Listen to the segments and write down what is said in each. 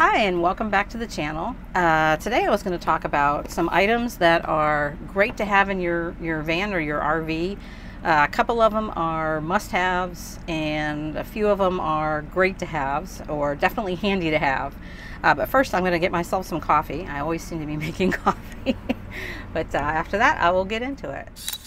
Hi and welcome back to the channel. Uh, today I was going to talk about some items that are great to have in your, your van or your RV. Uh, a couple of them are must-haves and a few of them are great to haves or definitely handy to have. Uh, but first I'm going to get myself some coffee. I always seem to be making coffee. but uh, after that I will get into it.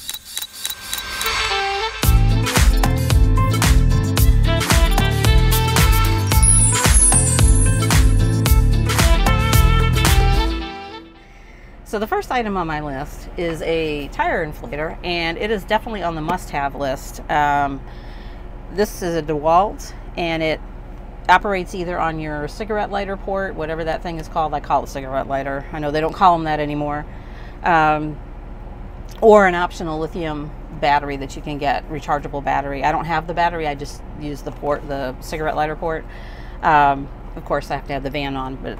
The first item on my list is a tire inflator, and it is definitely on the must-have list. Um, this is a DeWalt, and it operates either on your cigarette lighter port, whatever that thing is called. I call it cigarette lighter. I know they don't call them that anymore. Um, or an optional lithium battery that you can get, rechargeable battery. I don't have the battery. I just use the port, the cigarette lighter port. Um, of course, I have to have the van on, but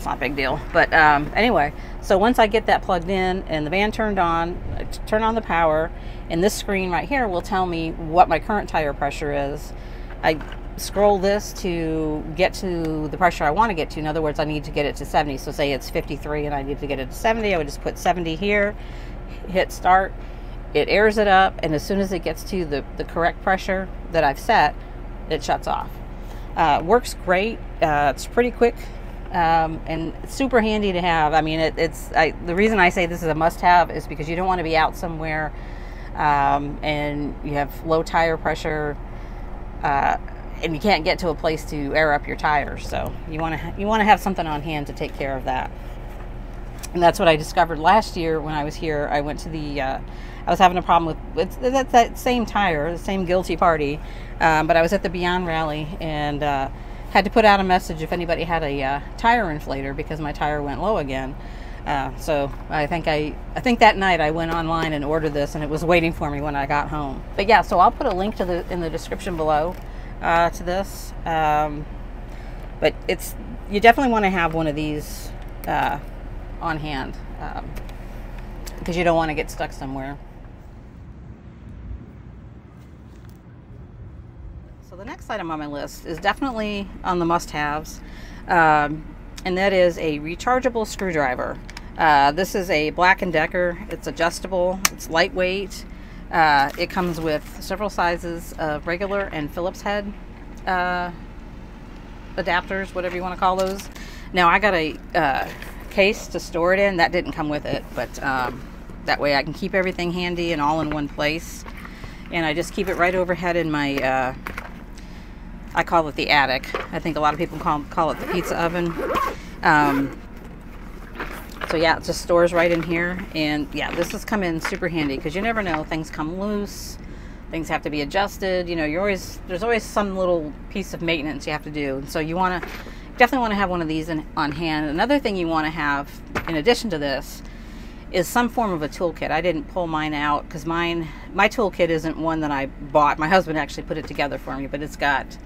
it's not a big deal. But um, anyway, so once I get that plugged in and the van turned on, I turn on the power, and this screen right here will tell me what my current tire pressure is. I scroll this to get to the pressure I want to get to. In other words, I need to get it to 70. So say it's 53 and I need to get it to 70, I would just put 70 here, hit start. It airs it up, and as soon as it gets to the, the correct pressure that I've set, it shuts off. Uh, works great. Uh, it's pretty quick um, and super handy to have. I mean, it, it's I, the reason I say this is a must-have is because you don't want to be out somewhere um, and you have low tire pressure uh, and you can't get to a place to air up your tires. So you want to you want to have something on hand to take care of that. And that's what I discovered last year when I was here. I went to the uh, I was having a problem with it's, that's that same tire, the same guilty party, um, but I was at the Beyond Rally and. Uh, had to put out a message if anybody had a uh, tire inflator because my tire went low again. Uh, so I think I I think that night I went online and ordered this and it was waiting for me when I got home. But yeah, so I'll put a link to the in the description below uh, to this. Um, but it's you definitely want to have one of these uh, on hand um, because you don't want to get stuck somewhere. So the next item on my list is definitely on the must-haves, um, and that is a rechargeable screwdriver. Uh, this is a Black & Decker. It's adjustable. It's lightweight. Uh, it comes with several sizes of regular and Phillips head uh, adapters, whatever you want to call those. Now I got a uh, case to store it in. That didn't come with it, but um, that way I can keep everything handy and all in one place. And I just keep it right overhead in my uh, I call it the attic. I think a lot of people call, call it the pizza oven. Um, so yeah, it just stores right in here. And yeah, this has come in super handy because you never know. Things come loose. Things have to be adjusted. You know, you're always, there's always some little piece of maintenance you have to do. So you want to, definitely want to have one of these in, on hand. Another thing you want to have in addition to this is some form of a toolkit. I didn't pull mine out because mine, my toolkit isn't one that I bought. My husband actually put it together for me, but it's got,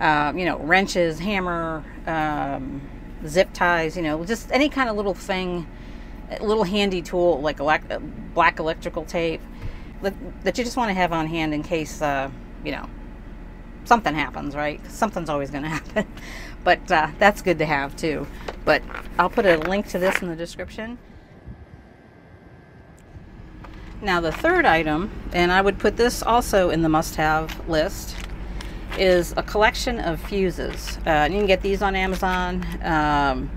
um, you know, wrenches, hammer, um, zip ties, you know, just any kind of little thing, little handy tool like elect black electrical tape that, that you just want to have on hand in case, uh, you know, something happens, right? Something's always going to happen. but uh, that's good to have too. But I'll put a link to this in the description. Now the third item, and I would put this also in the must-have list, is a collection of fuses. Uh, you can get these on Amazon. Um,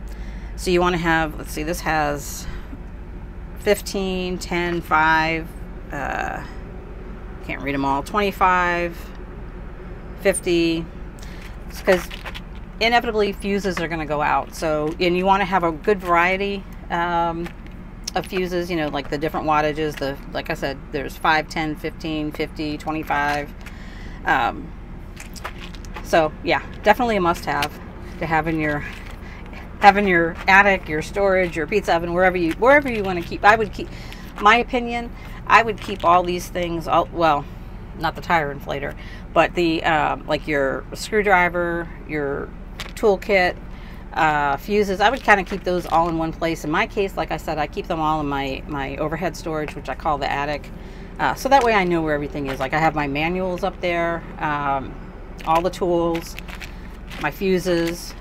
so you want to have, let's see, this has 15, 10, 5, uh, can't read them all, 25, 50, because inevitably fuses are going to go out. So, and you want to have a good variety. Um, of fuses, you know, like the different wattages, the, like I said, there's 5, 10, 15, 50, 25. Um, so yeah, definitely a must have to have in your, have in your attic, your storage, your pizza oven, wherever you, wherever you want to keep. I would keep, my opinion, I would keep all these things, all, well, not the tire inflator, but the, um, like your screwdriver, your toolkit, uh, fuses. I would kind of keep those all in one place. In my case, like I said, I keep them all in my, my overhead storage, which I call the attic. Uh, so that way I know where everything is. Like I have my manuals up there, um, all the tools, my fuses,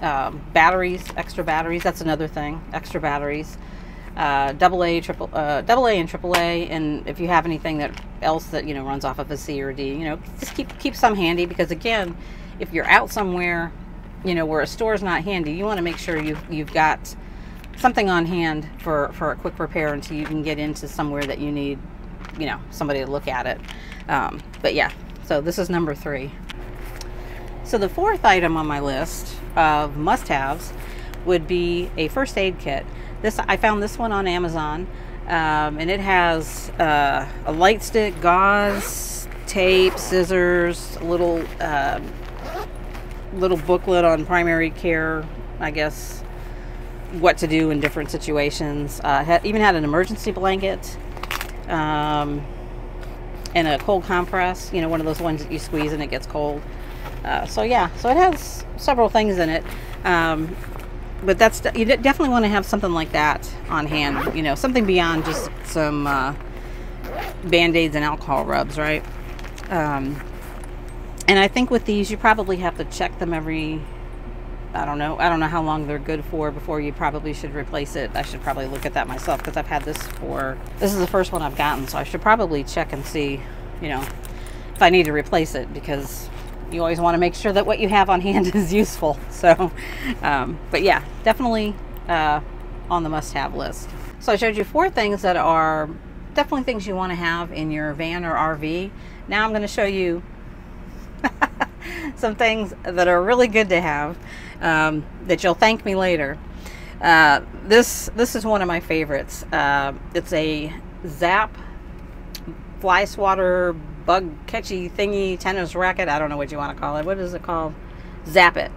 Um, batteries, extra batteries. That's another thing. Extra batteries. Uh, double A, triple, uh, double A, and triple A. And if you have anything that else that you know runs off of a C or D, you know, just keep keep some handy because again, if you're out somewhere, you know, where a store's not handy, you want to make sure you've you've got something on hand for for a quick repair until you can get into somewhere that you need, you know, somebody to look at it. Um, but yeah, so this is number three. So the fourth item on my list of must-haves would be a first aid kit. This I found this one on Amazon, um, and it has uh, a light stick, gauze, tape, scissors, a little uh, little booklet on primary care, I guess, what to do in different situations. Uh, even had an emergency blanket. Um, and a cold compress, you know, one of those ones that you squeeze and it gets cold. Uh, so yeah, so it has several things in it. Um, but that's you definitely want to have something like that on hand. You know, something beyond just some uh, band aids and alcohol rubs, right? Um, and I think with these, you probably have to check them every. I don't know. I don't know how long they're good for before you probably should replace it. I should probably look at that myself because I've had this for. This is the first one I've gotten, so I should probably check and see, you know, if I need to replace it because you always want to make sure that what you have on hand is useful. So, um, but yeah, definitely uh, on the must have list. So I showed you four things that are definitely things you want to have in your van or RV. Now I'm going to show you some things that are really good to have um, that you'll thank me later. Uh, this this is one of my favorites. Uh, it's a Zap fly swatter bug catchy thingy tennis racket. I don't know what you want to call it. What is it called? Zap it.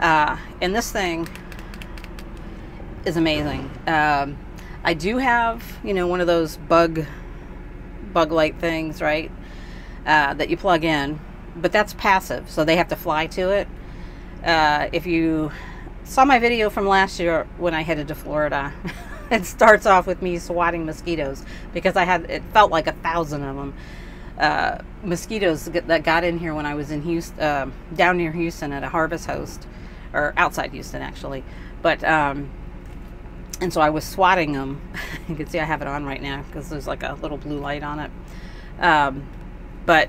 Uh, and this thing is amazing. Um, I do have you know one of those bug bug light things, right? Uh, that you plug in but that's passive, so they have to fly to it. Uh, if you saw my video from last year when I headed to Florida, it starts off with me swatting mosquitoes because I had it felt like a thousand of them. Uh, mosquitoes that got in here when I was in Houston, uh, down near Houston at a harvest host, or outside Houston actually. But um, and so I was swatting them. you can see I have it on right now because there's like a little blue light on it. Um, but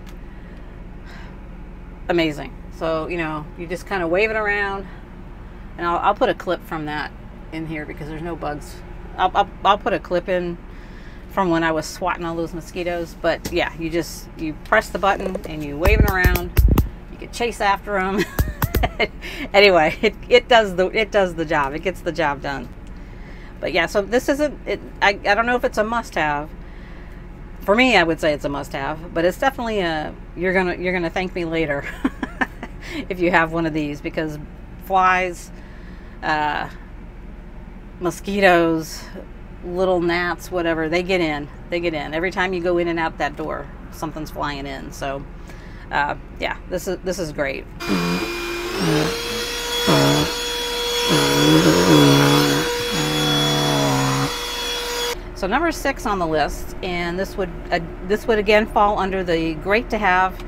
amazing. So, you know, you just kind of wave it around. And I'll, I'll put a clip from that in here because there's no bugs. I'll, I'll, I'll put a clip in from when I was swatting all those mosquitoes. But yeah, you just, you press the button and you wave it around. You can chase after them. anyway, it, it does the, it does the job. It gets the job done. But yeah, so this isn't, it, I, I don't know if it's a must have for me, I would say it's a must-have, but it's definitely a you're gonna you're gonna thank me later if you have one of these because flies, uh, mosquitoes, little gnats, whatever they get in. They get in every time you go in and out that door. Something's flying in. So, uh, yeah, this is this is great. So number six on the list, and this would uh, this would again fall under the great to have.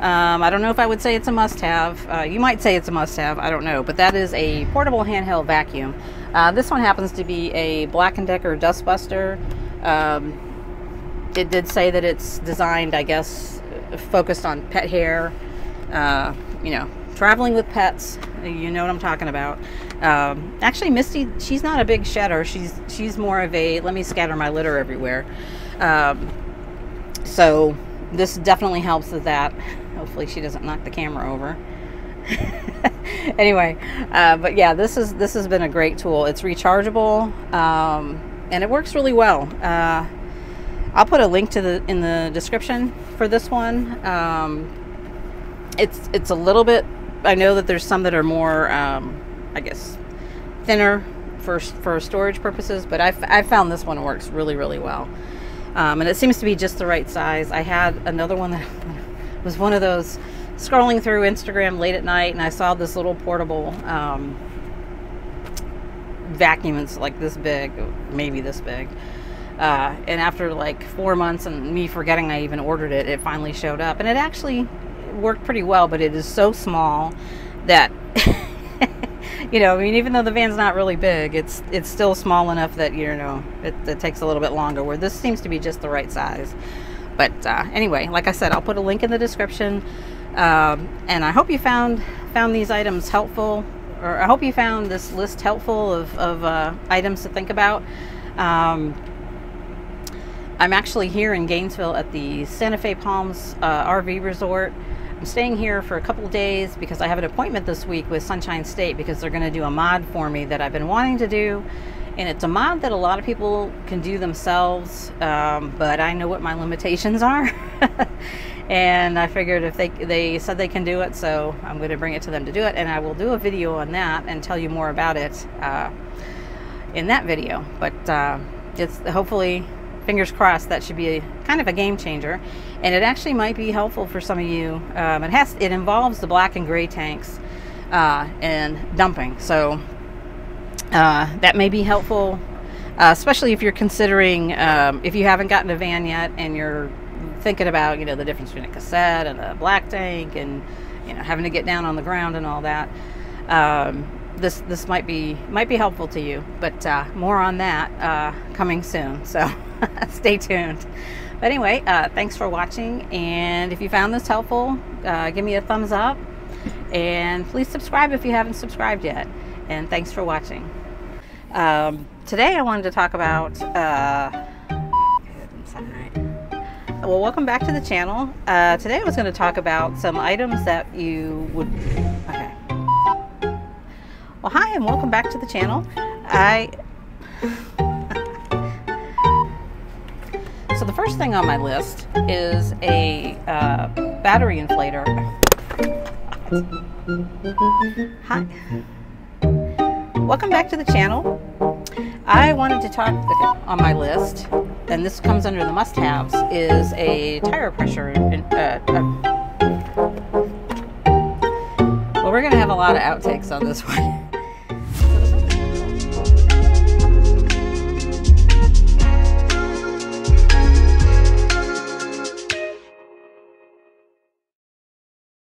Um, I don't know if I would say it's a must-have. Uh, you might say it's a must-have. I don't know, but that is a portable handheld vacuum. Uh, this one happens to be a Black & Decker Dustbuster. Um, it did say that it's designed, I guess, focused on pet hair. Uh, you know, traveling with pets. You know what I'm talking about. Um, actually, Misty, she's not a big shedder. She's she's more of a let me scatter my litter everywhere. Um, so this definitely helps with that. Hopefully, she doesn't knock the camera over. anyway, uh, but yeah, this is this has been a great tool. It's rechargeable um, and it works really well. Uh, I'll put a link to the in the description for this one. Um, it's it's a little bit. I know that there's some that are more um, I guess, thinner for, for storage purposes, but I've, i found this one works really, really well. Um, and it seems to be just the right size. I had another one that was one of those scrolling through Instagram late at night, and I saw this little portable um, vacuum. It's like this big, maybe this big. Uh, and after like four months and me forgetting I even ordered it, it finally showed up. And it actually worked pretty well, but it is so small that you know, I mean, even though the van's not really big, it's it's still small enough that you know it, it takes a little bit longer. Where this seems to be just the right size. But uh, anyway, like I said, I'll put a link in the description. Um, and I hope you found found these items helpful, or I hope you found this list helpful of, of uh, items to think about. Um, I'm actually here in Gainesville at the Santa Fe Palms uh, RV Resort. I'm staying here for a couple days because I have an appointment this week with Sunshine State because they're going to do a mod for me that I've been wanting to do. And it's a mod that a lot of people can do themselves, um, but I know what my limitations are. and I figured if they they said they can do it, so I'm going to bring it to them to do it, and I will do a video on that and tell you more about it uh, in that video. But uh, it's hopefully, fingers crossed, that should be a, kind of a game changer, and it actually might be helpful for some of you. Um, it has it involves the black and gray tanks uh, and dumping, so uh, that may be helpful. Uh, especially if you're considering um, if you haven't gotten a van yet and you're thinking about you know the difference between a cassette and a black tank and you know having to get down on the ground and all that um, this this might be might be helpful to you but uh, more on that uh, coming soon so stay tuned but anyway uh, thanks for watching and if you found this helpful uh, give me a thumbs up and please subscribe if you haven't subscribed yet and thanks for watching um, today I wanted to talk about uh, well, welcome back to the channel. Uh, today I was going to talk about some items that you would... Okay. Well, hi and welcome back to the channel. I... the first thing on my list is a uh, battery inflator. Hi. Welcome back to the channel. I wanted to talk on my list, and this comes under the must-haves, is a tire pressure. Uh, uh, well, we're going to have a lot of outtakes on this one.